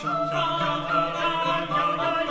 树上长着嫩。